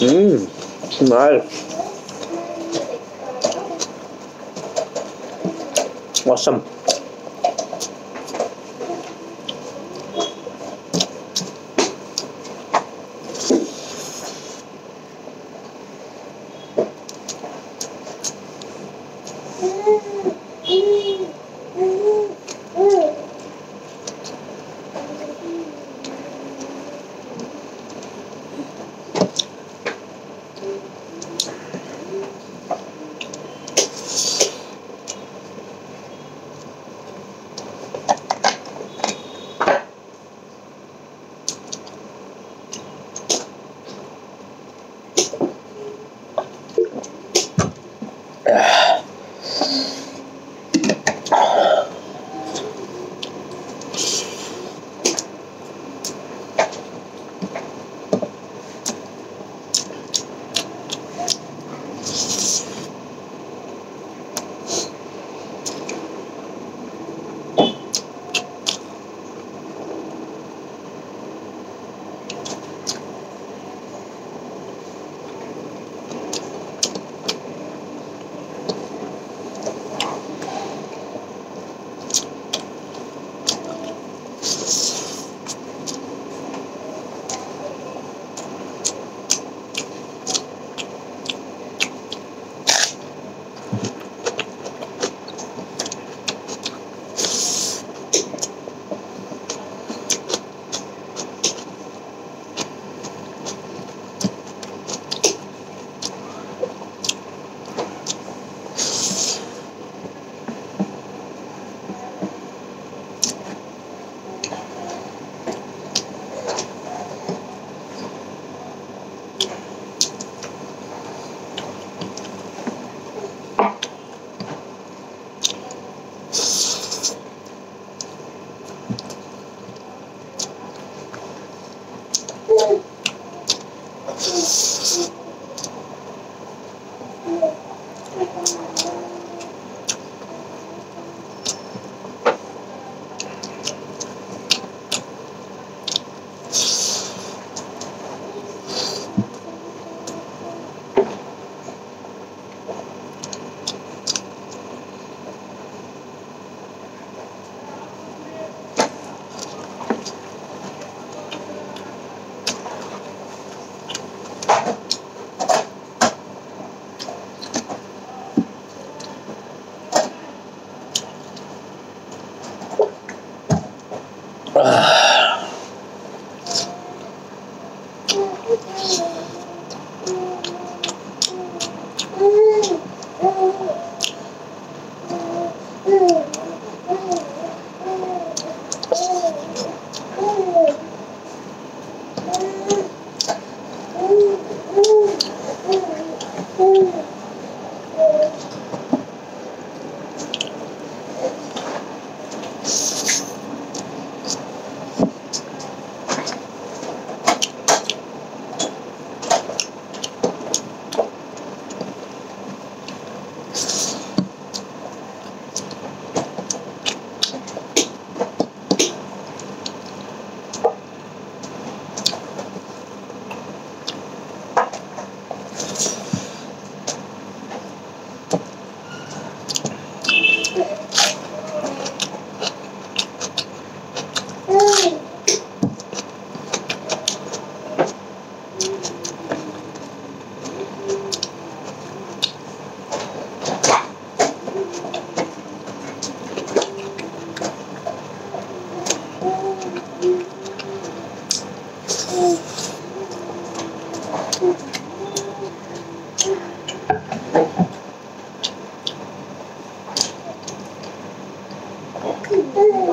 Mmm, mal. Awesome. 嗯 Oh.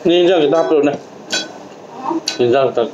Ninjang kita upload nah. Ninjang kita.